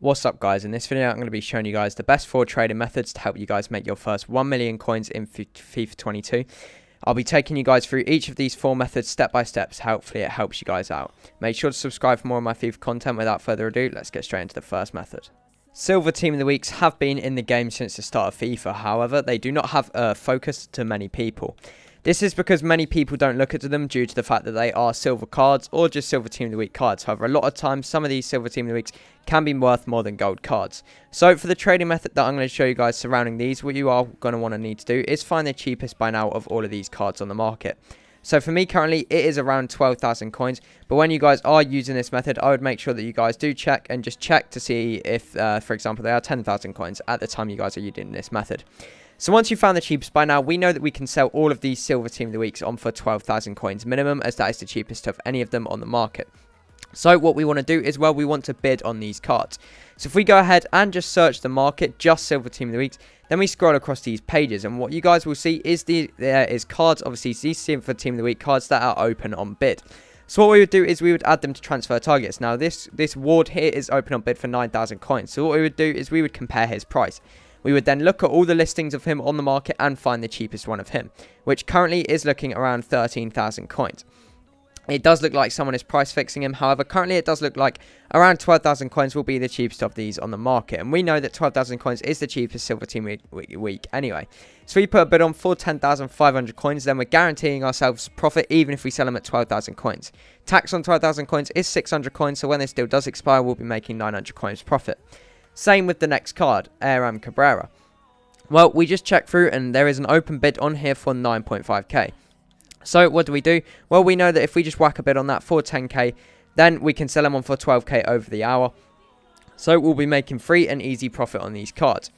What's up guys, in this video I'm going to be showing you guys the best 4 trading methods to help you guys make your first 1 million coins in FIFA 22. I'll be taking you guys through each of these 4 methods step by step so hopefully it helps you guys out. Make sure to subscribe for more of my FIFA content without further ado, let's get straight into the first method. Silver Team of the Weeks have been in the game since the start of FIFA, however they do not have a focus to many people. This is because many people don't look at them due to the fact that they are silver cards or just silver team of the week cards. However, a lot of times some of these silver team of the weeks can be worth more than gold cards. So for the trading method that I'm going to show you guys surrounding these, what you are going to want to need to do is find the cheapest buy now of all of these cards on the market. So for me currently it is around 12,000 coins but when you guys are using this method I would make sure that you guys do check and just check to see if uh, for example they are 10,000 coins at the time you guys are using this method. So once you've found the cheapest by now, we know that we can sell all of these Silver Team of the Weeks on for 12,000 coins minimum, as that is the cheapest of any of them on the market. So what we want to do is, well, we want to bid on these cards. So if we go ahead and just search the market, just Silver Team of the Weeks, then we scroll across these pages, and what you guys will see is the there is cards, obviously these Silver Team of the Week cards that are open on bid. So what we would do is we would add them to transfer targets. Now this this ward here is open on bid for 9,000 coins. So what we would do is we would compare his price. We would then look at all the listings of him on the market and find the cheapest one of him, which currently is looking around 13,000 coins. It does look like someone is price fixing him. However, currently it does look like around 12,000 coins will be the cheapest of these on the market. And we know that 12,000 coins is the cheapest Silver Team week, week, anyway. So we put a bid on for 10,500 coins. Then we're guaranteeing ourselves profit even if we sell them at 12,000 coins. Tax on 12,000 coins is 600 coins. So when this deal does expire, we'll be making 900 coins profit. Same with the next card, Aram Cabrera. Well, we just checked through and there is an open bid on here for 9.5k. So what do we do? Well, we know that if we just whack a bid on that for 10k, then we can sell them on for 12k over the hour. So we'll be making free and easy profit on these cards.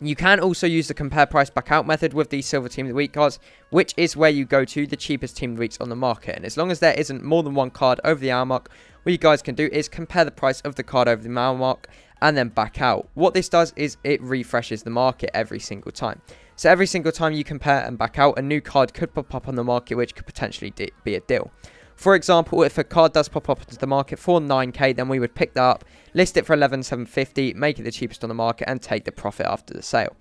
You can also use the compare price back out method with these silver team of the week cards, which is where you go to the cheapest team of the weeks on the market. And as long as there isn't more than one card over the hour mark, what you guys can do is compare the price of the card over the hour mark and then back out. What this does is it refreshes the market every single time. So every single time you compare and back out, a new card could pop up on the market which could potentially be a deal. For example, if a card does pop up into the market for 9k, then we would pick that up, list it for 11,750, make it the cheapest on the market, and take the profit after the sale.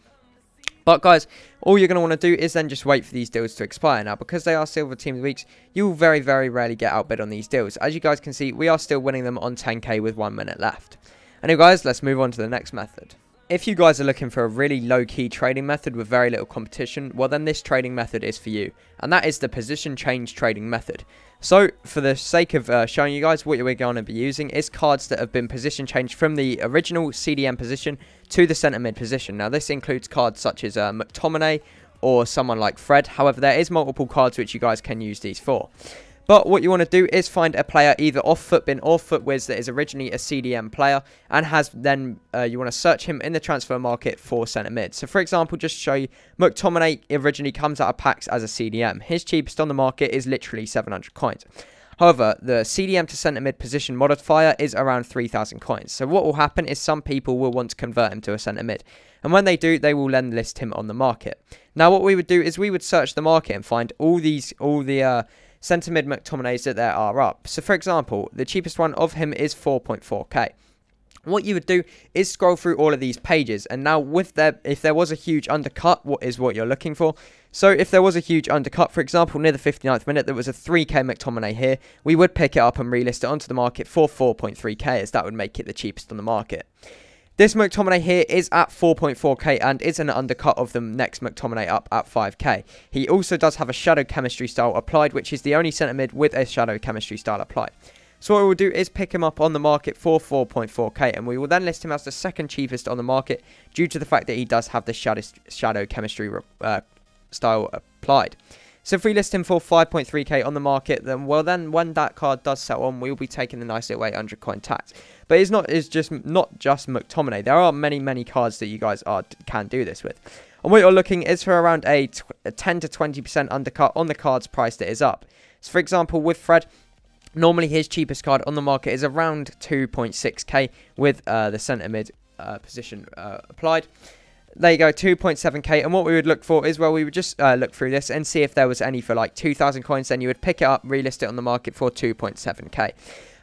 But guys, all you're going to want to do is then just wait for these deals to expire. Now, because they are Silver Team of the Weeks, you will very, very rarely get outbid on these deals. As you guys can see, we are still winning them on 10k with one minute left. Anyway guys, let's move on to the next method. If you guys are looking for a really low-key trading method with very little competition, well then this trading method is for you. And that is the position change trading method. So, for the sake of uh, showing you guys what we're going to be using is cards that have been position changed from the original CDM position to the centre mid position. Now this includes cards such as uh, McTominay or someone like Fred. However, there is multiple cards which you guys can use these for. But what you want to do is find a player either off Futbin or Futwiz that is originally a CDM player and has then uh, you want to search him in the transfer market for centre mid. So for example, just to show you McTominay originally comes out of packs as a CDM. His cheapest on the market is literally 700 coins. However, the CDM to centre mid position modifier is around 3,000 coins. So what will happen is some people will want to convert him to a centre mid. And when they do, they will then list him on the market. Now what we would do is we would search the market and find all these, all the... Uh, centre mid McTominays that there are up. So for example, the cheapest one of him is 4.4k. What you would do is scroll through all of these pages, and now with there, if there was a huge undercut, what is what you're looking for? So if there was a huge undercut, for example, near the 59th minute, there was a 3k McTominay here, we would pick it up and relist it onto the market for 4.3k, as that would make it the cheapest on the market. This McTominay here is at 4.4k and is an undercut of the next McTominay up at 5k. He also does have a shadow chemistry style applied, which is the only centre mid with a shadow chemistry style applied. So what we'll do is pick him up on the market for 4.4k and we will then list him as the second cheapest on the market due to the fact that he does have the shadow, shadow chemistry uh, style applied. So if we list him for 5.3k on the market, then well then when that card does sell on, we'll be taking the nice little 800 coin tax. But it's not it's just not just McTominay. There are many many cards that you guys are can do this with. And what you're looking is for around a, a 10 to 20% undercut on the card's price that is up. So for example, with Fred, normally his cheapest card on the market is around 2.6k with uh, the centre mid uh, position uh, applied there you go, 2.7k. And what we would look for is, well, we would just uh, look through this and see if there was any for like 2,000 coins. Then you would pick it up, relist it on the market for 2.7k.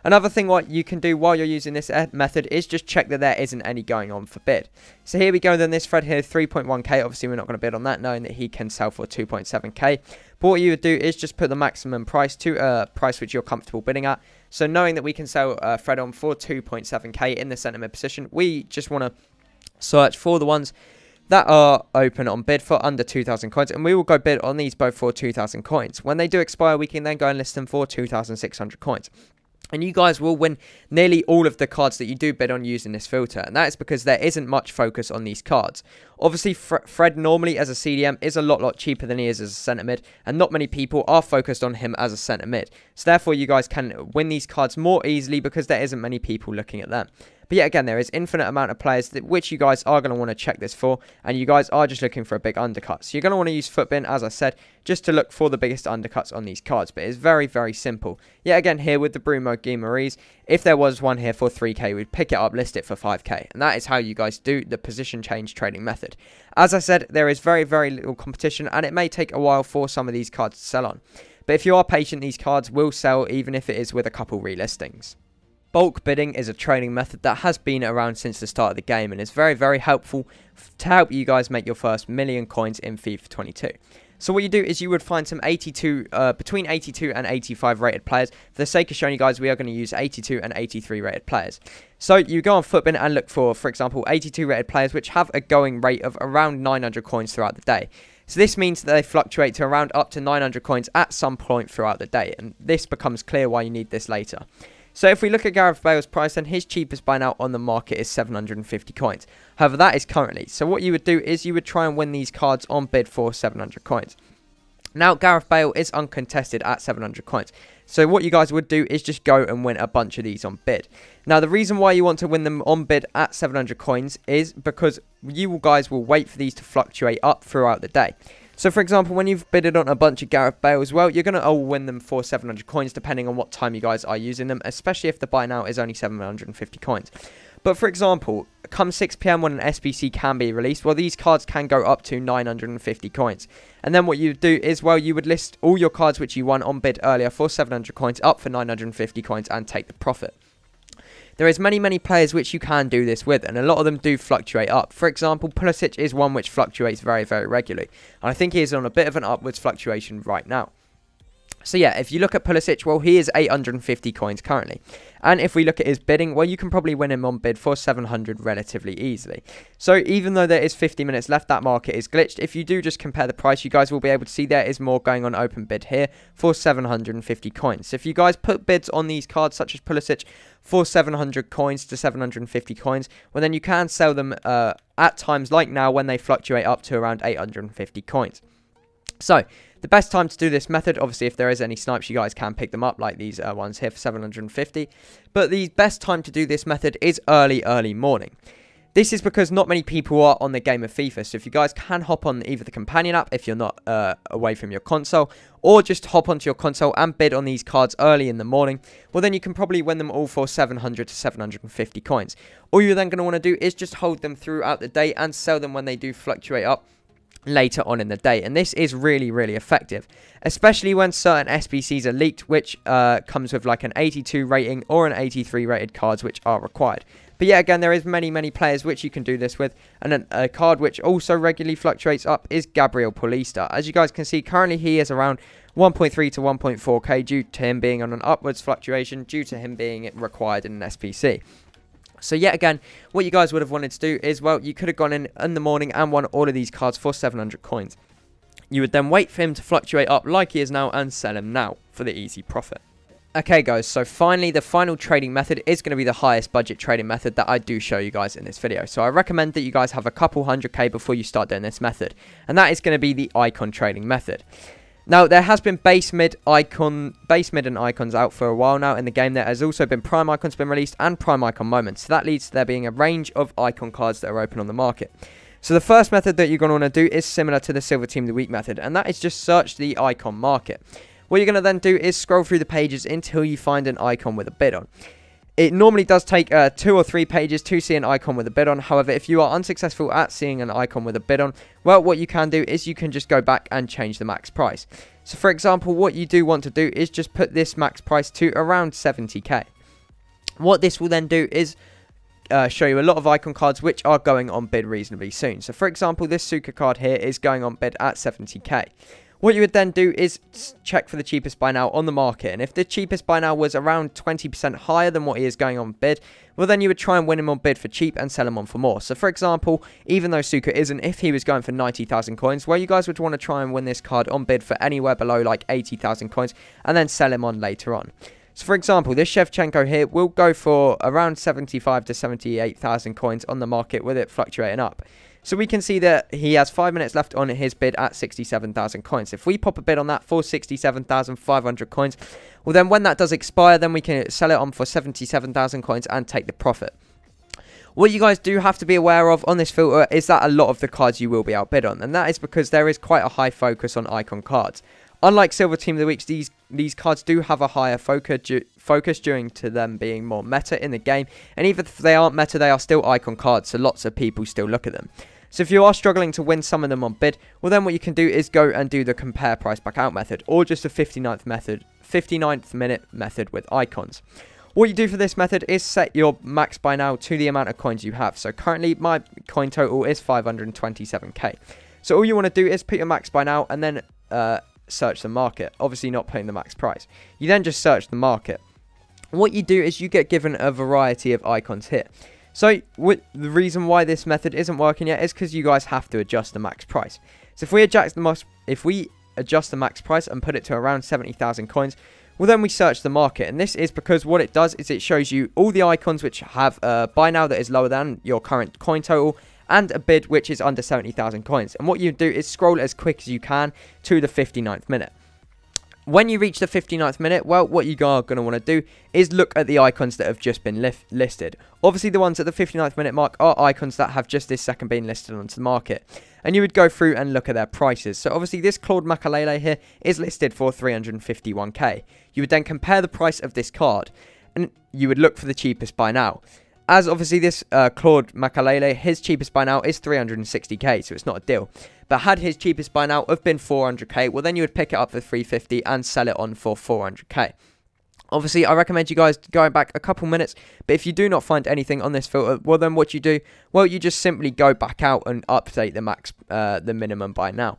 Another thing what you can do while you're using this uh, method is just check that there isn't any going on for bid. So here we go then this Fred here 3.1k obviously we're not going to bid on that knowing that he can sell for 2.7k. But what you would do is just put the maximum price to a price which you're comfortable bidding at. So knowing that we can sell uh, Fred on for 2.7k in the mid position we just want to search for the ones that are open on bid for under 2,000 coins, and we will go bid on these both for 2,000 coins. When they do expire, we can then go and list them for 2,600 coins. And you guys will win nearly all of the cards that you do bid on using this filter. And that is because there isn't much focus on these cards. Obviously, Fred normally as a CDM is a lot, lot cheaper than he is as a centre mid. And not many people are focused on him as a centre mid. So therefore, you guys can win these cards more easily because there isn't many people looking at them. But yet again, there is infinite amount of players that which you guys are going to want to check this for, and you guys are just looking for a big undercut. So you're going to want to use Futbin, as I said, just to look for the biggest undercuts on these cards. But it's very, very simple. Yet again, here with the Bruno Guimaraes, if there was one here for 3k, we'd pick it up, list it for 5k. And that is how you guys do the position change trading method. As I said, there is very, very little competition, and it may take a while for some of these cards to sell on. But if you are patient, these cards will sell even if it is with a couple relistings. Bulk bidding is a trading method that has been around since the start of the game and is very, very helpful to help you guys make your first million coins in FIFA 22. So what you do is you would find some 82, uh, between 82 and 85 rated players. For the sake of showing you guys, we are going to use 82 and 83 rated players. So you go on Futbin and look for, for example, 82 rated players which have a going rate of around 900 coins throughout the day. So this means that they fluctuate to around up to 900 coins at some point throughout the day. And this becomes clear why you need this later. So if we look at Gareth Bale's price, then his cheapest buy now on the market is 750 coins. However, that is currently. So what you would do is you would try and win these cards on bid for 700 coins. Now, Gareth Bale is uncontested at 700 coins. So what you guys would do is just go and win a bunch of these on bid. Now, the reason why you want to win them on bid at 700 coins is because you guys will wait for these to fluctuate up throughout the day. So, for example, when you've bidded on a bunch of Gareth Bale as well, you're going to oh, win them for 700 coins, depending on what time you guys are using them, especially if the buy now is only 750 coins. But, for example, come 6pm when an SBC can be released, well, these cards can go up to 950 coins. And then what you do is, well, you would list all your cards which you won on bid earlier for 700 coins up for 950 coins and take the profit. There is many, many players which you can do this with, and a lot of them do fluctuate up. For example, Pulisic is one which fluctuates very, very regularly. And I think he is on a bit of an upwards fluctuation right now. So yeah, if you look at Pulisic, well, he is 850 coins currently. And if we look at his bidding, well, you can probably win him on bid for 700 relatively easily. So even though there is 50 minutes left, that market is glitched. If you do just compare the price, you guys will be able to see there is more going on open bid here for 750 coins. So if you guys put bids on these cards, such as Pulisic, for 700 coins to 750 coins, well, then you can sell them uh, at times like now when they fluctuate up to around 850 coins. So, the best time to do this method, obviously if there is any snipes, you guys can pick them up like these uh, ones here for 750. But the best time to do this method is early, early morning. This is because not many people are on the game of FIFA, so if you guys can hop on either the companion app if you're not uh, away from your console, or just hop onto your console and bid on these cards early in the morning, well then you can probably win them all for 700 to 750 coins. All you're then going to want to do is just hold them throughout the day and sell them when they do fluctuate up later on in the day. And this is really, really effective, especially when certain SBCs are leaked, which uh, comes with like an 82 rating or an 83 rated cards, which are required. But yeah, again, there is many, many players which you can do this with. And a card which also regularly fluctuates up is Gabriel Paulista. As you guys can see, currently he is around 1.3 to 1.4k due to him being on an upwards fluctuation due to him being required in an SBC. So yet again, what you guys would have wanted to do is, well, you could have gone in in the morning and won all of these cards for 700 coins. You would then wait for him to fluctuate up like he is now and sell him now for the easy profit. Okay guys, so finally the final trading method is going to be the highest budget trading method that I do show you guys in this video. So I recommend that you guys have a couple hundred K before you start doing this method. And that is going to be the icon trading method. Now, there has been base mid icon, base mid and icons out for a while now in the game. There has also been prime icons been released and prime icon moments. So that leads to there being a range of icon cards that are open on the market. So the first method that you're going to want to do is similar to the Silver Team of the Week method, and that is just search the icon market. What you're going to then do is scroll through the pages until you find an icon with a bid on. It normally does take uh, two or three pages to see an icon with a bid on. However, if you are unsuccessful at seeing an icon with a bid on, well, what you can do is you can just go back and change the max price. So, for example, what you do want to do is just put this max price to around 70k. What this will then do is uh, show you a lot of icon cards which are going on bid reasonably soon. So for example, this Suker card here is going on bid at 70k. What you would then do is check for the cheapest buy now on the market. And if the cheapest buy now was around 20% higher than what he is going on bid, well then you would try and win him on bid for cheap and sell him on for more. So for example, even though Suker isn't, if he was going for 90,000 coins, well you guys would want to try and win this card on bid for anywhere below like 80,000 coins and then sell him on later on. So for example, this Shevchenko here will go for around 75 to 78,000 coins on the market with it fluctuating up. So we can see that he has 5 minutes left on his bid at 67,000 coins. If we pop a bid on that for 67,500 coins, well then when that does expire, then we can sell it on for 77,000 coins and take the profit. What you guys do have to be aware of on this filter is that a lot of the cards you will be outbid on, and that is because there is quite a high focus on icon cards. Unlike Silver Team of the Weeks, these these cards do have a higher focus, focus due to them being more meta in the game. And even if they aren't meta, they are still icon cards, so lots of people still look at them. So if you are struggling to win some of them on bid, well then what you can do is go and do the compare price back out method, or just the 59th method, 59th minute method with icons. What you do for this method is set your max buy now to the amount of coins you have. So currently my coin total is 527k. So all you want to do is put your max buy now and then uh, search the market. Obviously not putting the max price. You then just search the market. What you do is you get given a variety of icons here. So the reason why this method isn't working yet is because you guys have to adjust the max price. So if we adjust the max, if we adjust the max price and put it to around 70,000 coins, well then we search the market. And this is because what it does is it shows you all the icons which have a buy now that is lower than your current coin total and a bid which is under 70,000 coins. And what you do is scroll as quick as you can to the 59th minute. When you reach the 59th minute, well, what you are going to want to do is look at the icons that have just been listed. Obviously, the ones at the 59th minute mark are icons that have just this second been listed onto the market. And you would go through and look at their prices. So obviously, this Claude Makelele here is listed for 351k. You would then compare the price of this card, and you would look for the cheapest buy now. As obviously this uh, Claude Makelele, his cheapest buy now is 360k, so it's not a deal. But had his cheapest buy now have been 400k, well then you would pick it up for 350 and sell it on for 400k. Obviously, I recommend you guys going back a couple minutes, but if you do not find anything on this filter, well then what you do, well you just simply go back out and update the max, uh, the minimum buy now.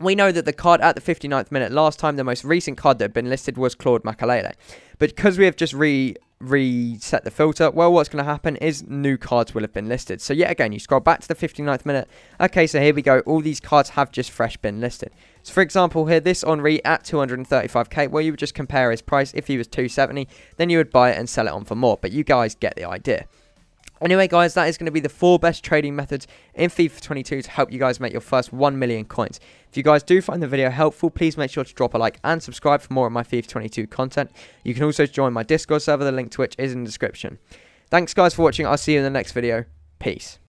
We know that the card at the 59th minute last time, the most recent card that had been listed was Claude Makelele. But because we have just re reset the filter, well, what's going to happen is new cards will have been listed. So yet again, you scroll back to the 59th minute. Okay, so here we go. All these cards have just fresh been listed. So for example, here, this Henry at 235k, well, you would just compare his price. If he was 270, then you would buy it and sell it on for more. But you guys get the idea. Anyway, guys, that is going to be the four best trading methods in FIFA 22 to help you guys make your first 1 million coins. If you guys do find the video helpful, please make sure to drop a like and subscribe for more of my FIFA 22 content. You can also join my Discord server, the link to which is in the description. Thanks, guys, for watching. I'll see you in the next video. Peace.